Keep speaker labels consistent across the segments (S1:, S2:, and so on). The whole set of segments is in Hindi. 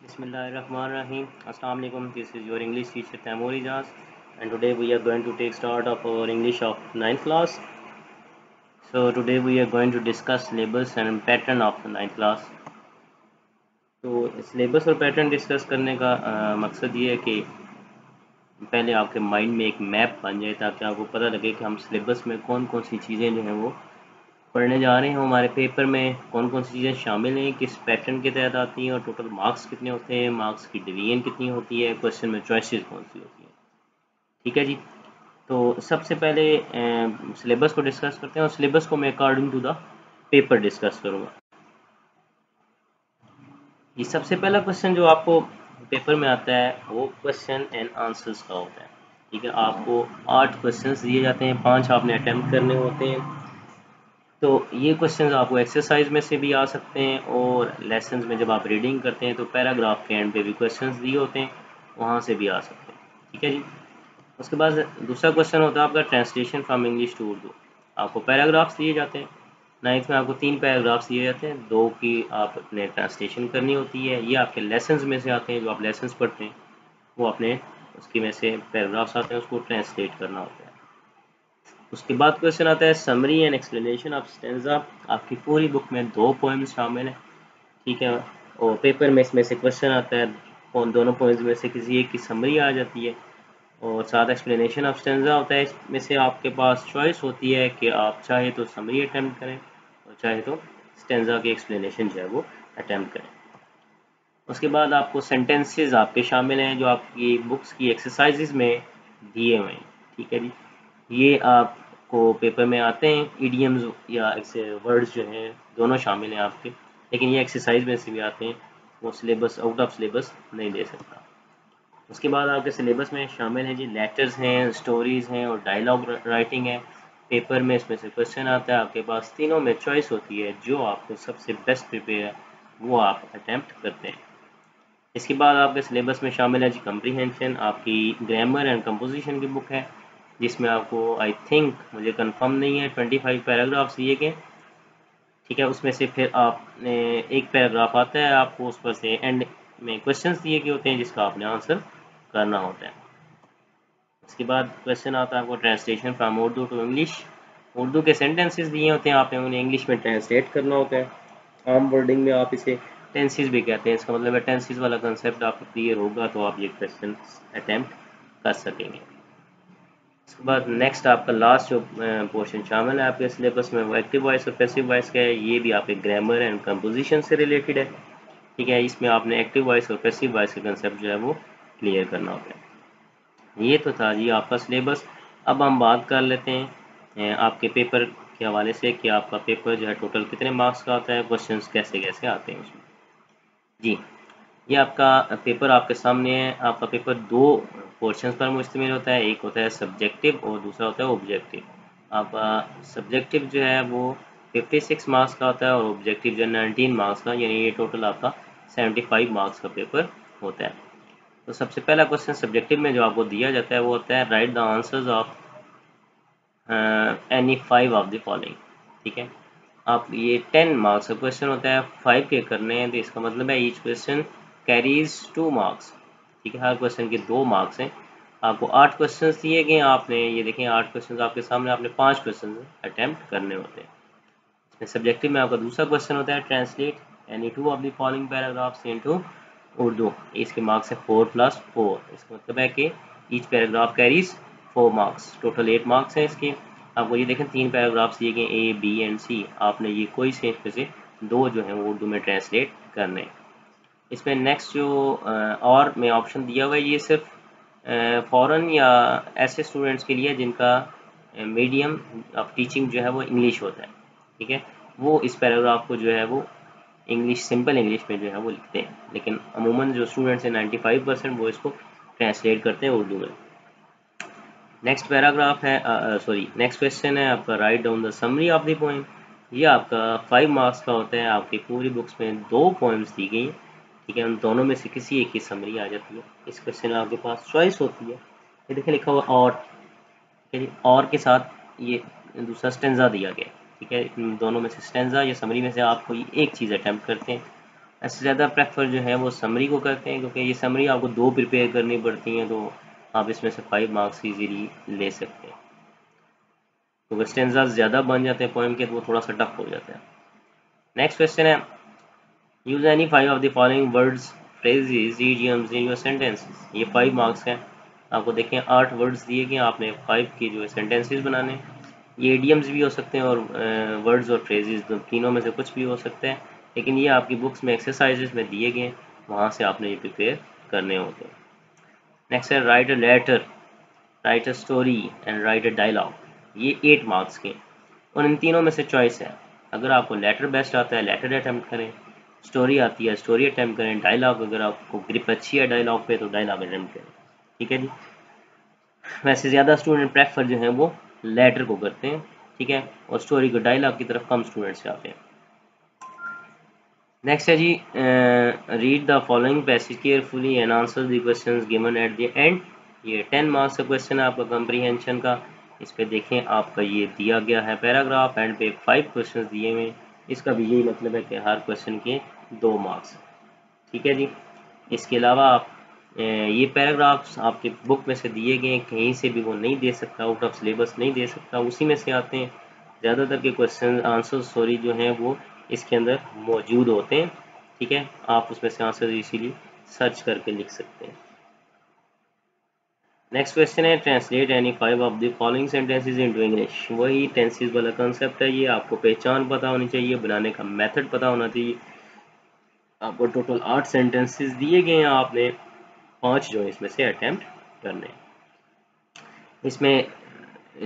S1: बसमीम असल this is your English teacher Taimoor Ijaz and today we are going to take start of our English of ninth class so today we are going to discuss syllabus and pattern of ninth class तो सिलेबस और पैटर्न डिस्कस करने का आ, मकसद ये है कि पहले आपके माइंड में एक मैप बन जाए ताकि आपको पता लगे कि हम सिलेबस में कौन कौन सी चीज़ें जो हैं वो पढ़ने जा रहे हैं हमारे पेपर में कौन कौन सी चीज़ें शामिल हैं, किस पैटर्न के तहत आती हैं और टोटल मार्क्स कितने होते हैं मार्क्स की डिवीज़न कितनी होती है क्वेश्चन में चॉइसेस कौन सी होती हैं। ठीक है जी? तो सबसे पहले सिलेबस को डिस्कस करते हैं और सिलेबस को मैं according to the paper discuss करूँगा। ये सबसे पहला क्वेश्चन जो आपको पेपर में आता है, वो क्वेश्चन एंड आंसर्स का होता है। ठीक है? आपको आठ क्वेश्चंस दिए जाते हैं, पाँच आपने अटैम्प्ट करने होते हैं। तो ये क्वेश्चन आपको एक्सरसाइज में से भी आ सकते हैं और लेसन में जब आप रीडिंग करते हैं तो पैराग्राफ के एंड पे भी क्वेश्चन दिए होते हैं, वहाँ से भी आ सकते हैं। ठीक है जी? उसके बाद दूसरा क्वेश्चन होता है आपका translation from English to Urdu आपको पैराग्राफ्स दिए जाते हैं। नाइन्थ में आपको तीन पैराग्राफ्स दिए जाते हैं। दो की आप अपने ट्रांसलेशन करनी होती है। ये आपके लेसन में से आते हैं, जो आप लेसन पढ़ते हैं, वो अपने उसकी में से पैराग्राफ्स आते हैं, उसको ट्रांसलेट करना होता है। उसके बाद क्वेश्चन आता है summary and explanation of stanza आपकी पूरी बुक में दो पोएम्स शामिल हैं, ठीक है? और पेपर में इसमें से क्वेश्चन आता है उन दोनों पोएम्स में से किसी एक की समरी आ जाती है। और साथ एक्सप्लेनेशन ऑफ़ स्टेंजा होता है, इसमें से आपके पास चॉइस होती है कि आप चाहे तो समरी अटैम्प्ट करें, और चाहे तो स्टेंजा की एक्सप्लेनेशन जो है वो अटैम्प्ट करें। उसके बाद आपको सेंटेंसेस आपके शामिल हैं, जो आपकी बुक्स की एक्सरसाइजेज में दिए हुए हैं, ठीक है जी? ये आपको पेपर में आते हैं ईडियम्स या ऐसे वर्ड्स जो हैं, दोनों शामिल हैं आपके, लेकिन ये एक्सरसाइज में से भी आते हैं, वो सिलेबस आउट ऑफ़ सिलेबस नहीं दे सकता। उसके बाद आपके सिलेबस में शामिल हैं जी लेटर्स हैं स्टोरीज़ हैं और डायलॉग राइटिंग है। पेपर में इसमें से क्वेश्चन आता है, आपके पास तीनों में चॉइस होती है, जो आपको सबसे बेस्ट प्रिपेयर है, वो आप अटैम्प्ट करते हैं। इसके बाद आपके सिलेबस में शामिल है जी कम्प्रीहेंशन आपकी ग्रामर एंड कंपोजिशन की बुक है। जिसमें आपको आई थिंक मुझे कंफर्म नहीं है ट्वेंटी फाइव पैराग्राफ्स दिए गए। ठीक है, उसमें से फिर आपने एक पैराग्राफ आता है, आपको उस पर से एंड में क्वेश्चंस दिए गए होते हैं, जिसका आपने आंसर करना होता है। उसके बाद क्वेश्चन आता है आपको translation from Urdu to English Urdu के सेंटेंसेस दिए होते हैं, आपने उन्हें इंग्लिश में ट्रांसलेट करना होता है। आम वर्डिंग में आप इसे टेंसिस भी कहते हैं, इसका मतलब है टेंसिस वाला कंसेप्ट आपको क्लियर होगा तो आप ये क्वेश्चन अटैम्प्ट कर सकेंगे। उसके बाद नेक्स्ट आपका लास्ट जो पोर्शन शामिल है आपके सिलेबस में, वो एक्टिव वॉइस और पैसिव वॉइस का है। ये भी आपके ग्रामर एंड कंपोजिशन से रिलेटेड है। ठीक है, इसमें आपने एक्टिव वॉइस और पैसिव वॉइस का कंसेप्ट जो है वो क्लियर करना होता है ये तो था जी आपका सिलेबस अब हम बात कर लेते हैं आपके पेपर के हवाले से कि आपका पेपर जो है टोटल कितने मार्क्स का आता है क्वेश्चन कैसे कैसे आते हैं उसमें। जी, ये आपका पेपर आपके सामने है। आपका पेपर दो पोर्शन पर मुश्तमिल होता है, एक होता है सब्जेक्टिव और दूसरा होता है ऑब्जेक्टिव आपका सब्जेक्टिव जो है वो 56 मार्क्स का होता है और ऑब्जेक्टिव जो है नाइनटीन मार्क्स का, यानी ये टोटल आपका 75 मार्क्स का पेपर होता है. तो सबसे पहला क्वेश्चन सब्जेक्टिव में जो आपको दिया जाता है वो होता है write the answers of any five of the following ठीक है? आप ये टेन मार्क्स का क्वेश्चन होता है फाइव के करने हैं तो इसका मतलब है each question carries two marks ठीक है? हर क्वेश्चन के दो मार्क्स हैं। आपको आठ क्वेश्चन दिए गए आपने। ये देखें, आठ क्वेश्चन आपके सामने, आपने पाँच क्वेश्चन अटैम्प्ट करने होते हैं। इसमें सब्जेक्टिव में आपका दूसरा क्वेश्चन होता है translate any two of the following paragraphs into Urdu. इसके मार्क्स है फोर प्लस फोर इसका मतलब है कि each paragraph carries four marks total eight marks हैं इसके। आपको ये देखें, तीन पैराग्राफ्स दिए गए ए बी एंड सी आपने ये कोई से इसमें से दो जो है वो उर्दू में ट्रांसलेट करने हैं। इसमें नेक्स्ट जो और में ऑप्शन दिया हुआ है, ये सिर्फ़ फ़ॉरन या ऐसे स्टूडेंट्स के लिए जिनका मीडियम ऑफ़ टीचिंग जो है वो इंग्लिश होता है, ठीक है? वो इस पैराग्राफ को जो है वो इंग्लिश सिंपल इंग्लिश में जो है वो लिखते हैं, लेकिन अमूमन जो स्टूडेंट्स हैं 95 परसेंट वो इसको ट्रांसलेट करते हैं उर्दू में। नेक्स्ट पैराग्राफ है सॉरी नेक्स्ट क्वेश्चन है, आपका write down the summary of the poem ये आपका फाइव मार्क्स का होता है, आपकी पूरी बुक्स में दो पोएम्स दी गई हैं। ठीक है उन दोनों में से किसी एक की समरी आ जाती है। इस क्वेश्चन में आपके पास चॉइस होती है। ये देखिए लिखा हुआ और ठीक है और के साथ ये दूसरा स्टेंजा दिया गया ठीक है? इन दोनों में से स्टेंजा या समरी में से आपको ये एक चीज़ अटैम्प्ट करते हैं। ऐसे ज़्यादा प्रेफर जो है वो समरी को करते हैं, क्योंकि ये समरी आपको दो प्रिपेयर करनी पड़ती हैं तो आप इसमें से फाइव मार्क्स ईजीली ले सकते हैं। तो स्टेंजा ज़्यादा बन जाते हैं पोएम के तो वो थोड़ा सा टफ हो जाता है। नेक्स्ट क्वेश्चन है use any five of the following words phrases idioms in your sentences ये फाइव मार्क्स हैं। आपको देखें, आठ वर्ड्स दिए गए आपने फाइव के जो है सेंटेंसेस बनाने ये एडियम्स भी हो सकते हैं और वर्ड्स और फ्रेजेस तीनों में से कुछ भी हो सकते हैं। लेकिन ये आपकी बुक्स में एक्सरसाइजेस में दिए गए वहाँ से आपने ये प्रिपेयर करने होते हैं। नेक्स्ट है write a letter write a story and write a dialogue ये एट मार्क्स के और इन तीनों में से चॉइस है। अगर आपको लेटर बेस्ट आता है लेटर अटैम्प्ट करें। स्टोरी आती है स्टोरी अटैम्प्ट करें डायलॉग अगर आपको ग्रिप अच्छी है डायलॉग पे तो डायलॉग अटैम्प्ट करें। ठीक है जी? वैसे ज़्यादा स्टूडेंट प्रेफर जो है वो लेटर को करते हैं, ठीक है? और स्टोरी को डायलॉग की तरफ़ कम स्टूडेंट्स जाते हैं। नेक्स्ट है जी read the following passage carefully and answer the questions given at the end ये टेन मार्क्स का क्वेश्चन है आपका कंप्रीहेंशन का। इस पे देखें, आपका ये दिया गया है पैराग्राफ एंड पे फाइव क्वेश्चंस दिए हुए इसका भी यही मतलब है कि हर क्वेश्चन के दो मार्क्स ठीक है जी? इसके अलावा आप ये पैराग्राफ्स आपके बुक में से दिए गए कहीं से भी वो नहीं दे सकता आउट ऑफ़ सिलेबस नहीं दे सकता, उसी में से आते हैं। ज़्यादातर के क्वेश्चन आंसर सॉरी जो हैं वो इसके अंदर मौजूद होते हैं। ठीक है? आप उसमें से आंसर इसीलिए सर्च करके लिख सकते हैं। नेक्स्ट क्वेश्चन है translate any five of the following sentences into English वही टेंसेस वाला कंसेप्ट है, ये आपको पहचान पता होनी चाहिए, बनाने का मेथड पता होना चाहिए। आपको टोटल आठ सेंटेंसेस दिए गए हैं, आपने पाँच जो इसमें से अटैम्प्ट करने इसमें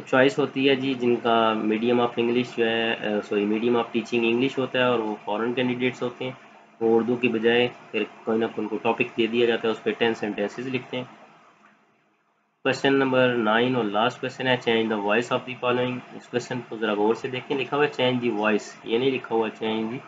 S1: चॉइस होती है जी, जिनका मीडियम ऑफ़ इंग्लिश जो है sorry medium of teaching English होता है, और वो फॉरेन कैंडिडेट्स होते हैं। वो उर्दू की बजाय फिर कोई ना कोई उनको टॉपिक दे दिया जाता है, उस पर टेन सेंटेंसेस लिखते हैं। क्वेश्चन नंबर नाइन और लास्ट क्वेश्चन है change the voice of the following इस क्वेश्चन को जरा गौर से देखें, लिखा हुआ है चेंज दी वॉइस ये नहीं लिखा हुआ change the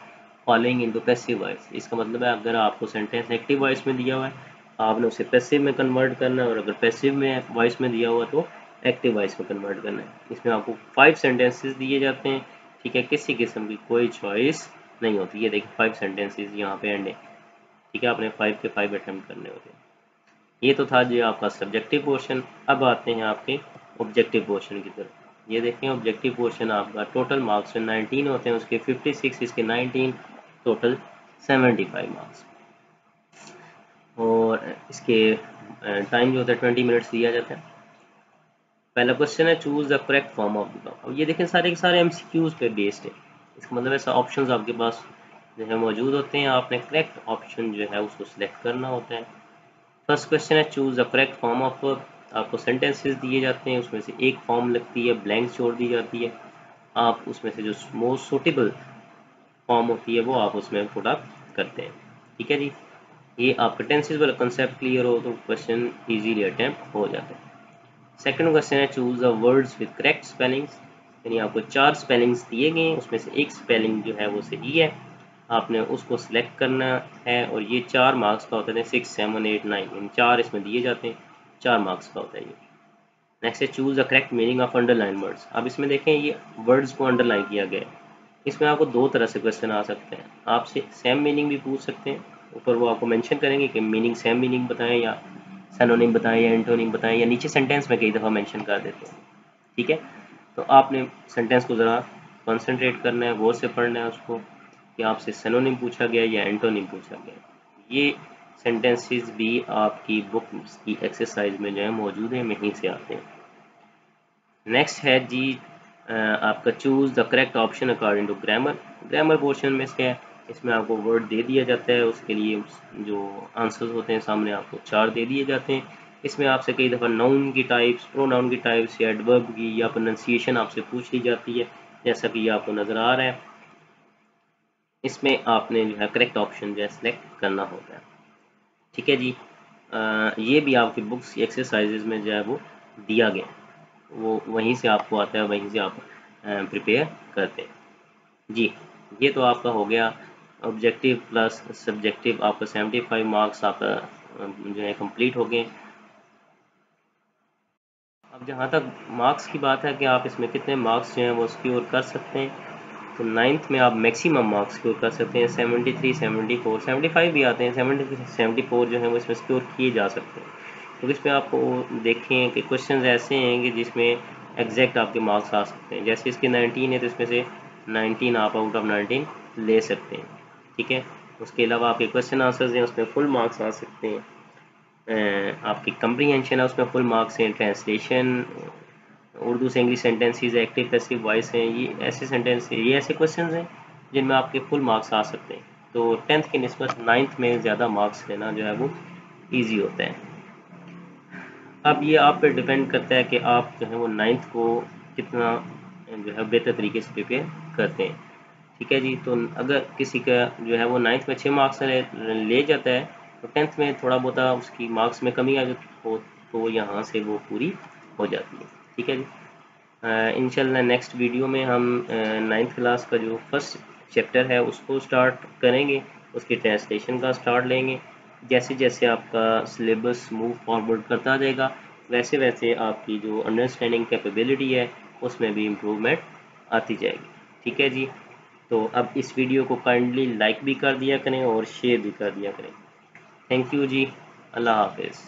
S1: following into passive voice इसका मतलब है अगर आपको सेंटेंस एक्टिव वॉइस में दिया हुआ है, आपने उसे पैसिव में कन्वर्ट करना है और अगर पैसिव में वॉइस में दिया हुआ तो एक्टिव वॉइस में कन्वर्ट करना है। इसमें आपको फाइव सेंटेंसेस दिए जाते हैं, ठीक है? किसी किस्म की कोई चॉइस नहीं होती। है देखिए फाइव सेंटेंसेस यहाँ पे एंड है। ठीक है, आपने फाइव के फाइव अटैम्प्ट करने होते हैं। ये तो था जी आपका सब्जेक्टिव पोर्शन अब आते हैं आपके ऑब्जेक्टिव पोर्शन की तरफ़। ये देखें ऑब्जेक्टिव पोर्शन आपका टोटल मार्क्स में 19 होते हैं, उसके 56 इसके 19 टोटल 75 मार्क्स और इसके टाइम जो होता है ट्वेंटी मिनट्स दिया जाता है। पहला क्वेश्चन है choose the correct form of the अब ये देखें, सारे के सारे एमसीक्यूज पे बेस्ड है। इसका मतलब ऐसा ऑप्शंस आपके पास जो है मौजूद होते हैं। आपने करेक्ट ऑप्शन जो है, उसको सिलेक्ट करना होता है। फ़र्स्ट क्वेश्चन है choose the correct form of आपको सेंटेंसेस दिए जाते हैं, उसमें से एक फॉर्म लगती है ब्लैंक छोड़ दी जाती है। आप उसमें से जो मोस्ट सुटेबल फॉर्म होती है, वो आप उसमें पुट अप करते हैं। ठीक है जी? ये आपका टेंसेज वाला कंसेप्ट क्लियर हो तो क्वेश्चन इजीली अटेम्प्ट हो जाता है। सेकंड क्वेश्चन है choose the words with correct spellings यानी आपको चार स्पेलिंग्स दिए गए हैं, उसमें से एक स्पेलिंग जो है, वो सही है। आपने उसको सिलेक्ट करना है और ये चार मार्क्स का होता है सिक्स सेवन एट नाइन इन चार इसमें दिए जाते हैं, चार मार्क्स का होता है ये। नेक्स्ट है choose the correct meaning of underline words अब इसमें देखें, ये वर्ड्स को अंडरलाइन किया गया है। इसमें आपको दो तरह से क्वेश्चन आ सकते हैं। आपसे सेम मीनिंग भी पूछ सकते हैं। ऊपर वो आपको मेंशन करेंगे कि मीनिंग सेम मीनिंग बताएँ या सैनोनिम बताएँ या एंटोनिम बताएँ या नीचे सेंटेंस में कई दफ़ा मेंशन कर देते हैं। ठीक है? तो आपने सेंटेंस को ज़रा कंसंट्रेट करना है गौर से पढ़ना है उसको। कि आपसे सैनोनिम पूछा गया या एंटोनिम पूछा गया। ये सेंटेंसेस भी आपकी बुक की एक्सरसाइज में जो है मौजूद है, वहीं से आते हैं। नेक्स्ट है जी आपका choose the correct option according to grammar grammar portion में है, इसमें आपको वर्ड दे दिया जाता है, उसके लिए जो आंसर्स होते हैं सामने आपको चार दे दिए जाते हैं। इसमें आपसे कई दफ़ा नाउन की टाइप्स प्रोनाउन की टाइप्स या एडवर्ब की या प्रोनाउंसिएशन आपसे पूछ ली जाती है, जैसा कि आपको नज़र आ रहा है। इसमें आपने जो है करेक्ट ऑप्शन जो है सिलेक्ट करना होता है ठीक है जी? आ, ये भी आपकी बुक्स एक्सरसाइजेज में जो है वो दिया गया। वो वहीं से आपको आता है वहीं से आप प्रिपेयर करते हैं। जी ये तो आपका हो गया। ऑब्जेक्टिव प्लस सब्जेक्टिव आपका 75 मार्क्स आपका जो है कंप्लीट हो गए। अब जहाँ तक मार्क्स की बात है कि आप इसमें कितने मार्क्स जो हैं वो स्क्योर कर सकते हैं। तो नाइन्थ में आप मैक्सिमम मार्क्स स्कोर कर सकते हैं seventy three seventy four seventy five भी आते हैं सेवेंटी थ्री सेवेंटी फोर जो है वो इसमें स्कोर किए जा सकते हैं। तो इसमें आपको देखें कि क्वेश्चन ऐसे हैं कि जिसमें एग्जैक्ट आपके मार्क्स आ सकते हैं। जैसे इसके नाइनटीन है तो इसमें से नाइनटीन आप आउट ऑफ़ नाइनटीन ले सकते हैं, ठीक है? उसके अलावा आपके क्वेश्चन आंसर्स हैं, उसमें फुल मार्क्स आ सकते हैं। आपकी कंप्रीहेंशन है, उसमें फुल मार्क्स हैं ट्रांसलेशन उर्दू से English sentences active passive voice हैं ये ऐसे सेंटेंस ये ऐसे क्वेश्चन हैं जिनमें आपके फुल मार्क्स आ सकते हैं। तो टेंथ के नस्बत नाइन्थ में ज़्यादा मार्क्स लेना जो है वो ईजी होता है। अब ये आप पर डिपेंड करता है कि आप जो है वो नाइन्थ को कितना जो है बेहतर तरीके से प्रिपेयर करते हैं। ठीक है जी? तो अगर किसी का जो है वो नाइन्थ में छः मार्क्स ले, ले जाता है तो टेंथ में थोड़ा बहुत उसकी मार्क्स में कमी आ जाती हो तो यहाँ से वो पूरी हो जाती है। ठीक है जी। इनशाला नेक्स्ट वीडियो में हम नाइन्थ क्लास का जो फ़र्स्ट चैप्टर है, उसको स्टार्ट करेंगे। उसके ट्रांसलेशन का स्टार्ट लेंगे। जैसे जैसे आपका सिलेबस मूव फॉरवर्ड करता जाएगा, वैसे वैसे आपकी जो अंडरस्टैंडिंग कैपेबिलिटी है, उसमें भी इम्प्रूवमेंट आती जाएगी। ठीक है जी? तो अब इस वीडियो को काइंडली लाइक भी कर दिया करें और शेयर भी कर दिया करें। थैंक यू जी। अल्लाह हाफिज़।